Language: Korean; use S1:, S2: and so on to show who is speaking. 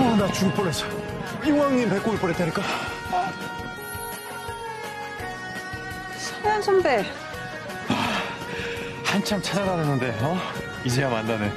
S1: 어, 나 죽을 뻔했어. 이왕님 뵙고 올 뻔했다니까.
S2: 서현 선배.
S1: 아, 한참 찾아다녔는데, 어? 이제야 만나네.